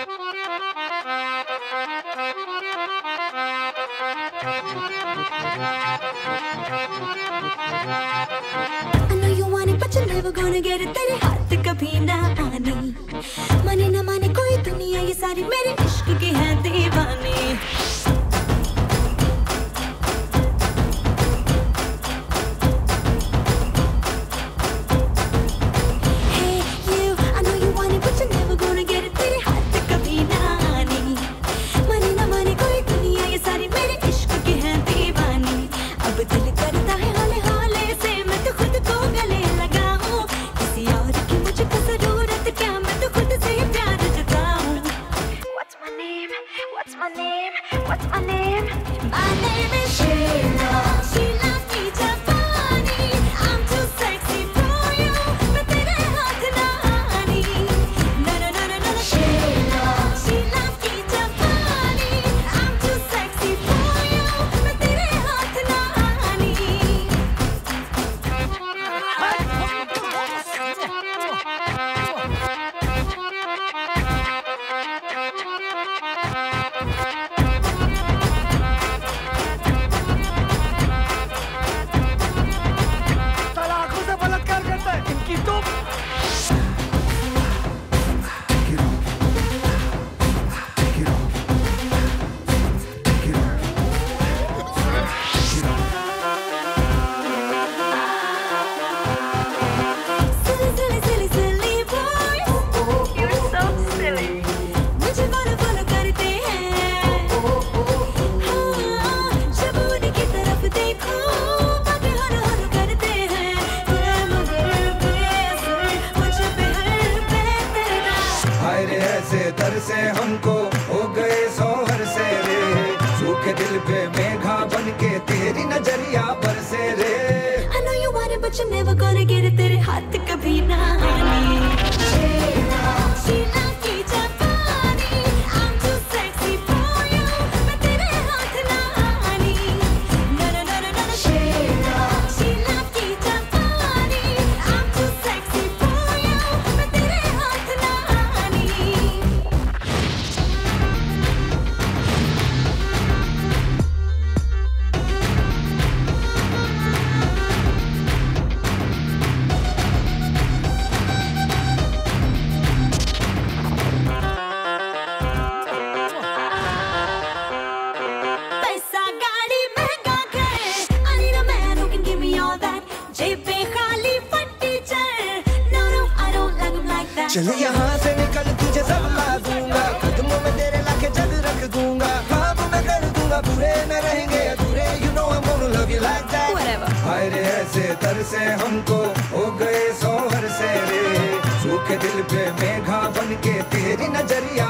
I know you want it, but you're never gonna get it. तेरे हाथ कभी ना आने माने ना माने कोई दुनिया ये सारी मेरे इश्क Música रे ऐसे दर से हमको हो गए सोहर से रे सूखे दिल पे मेघा बन के तेरी नज़रिया पर से रे I know you want it but you never gonna get it. तेरे हाथ कभी ना चले यहाँ से निकल तुझे सब खा दूँगा कदमों में तेरे लाके जग रख दूँगा। खाब में कर दूँगा पूरे न रहेंगे अधूरे। You know I want to love you like that हाय रे ऐसे तर से हमको हो गए सोहर से रे। सूखे दिल पे मेघा बनके तेरी नज़रिया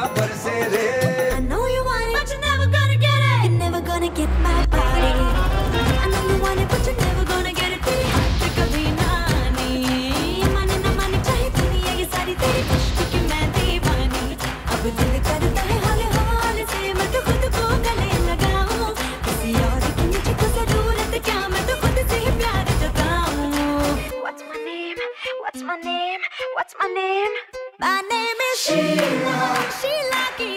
What's my name? What's my name? My name is Sheila. Sheila.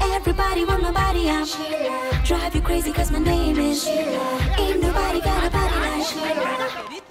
Everybody want my body up. Drive you crazy cause my name is Sheila. Ain't nobody got a body like Sheila.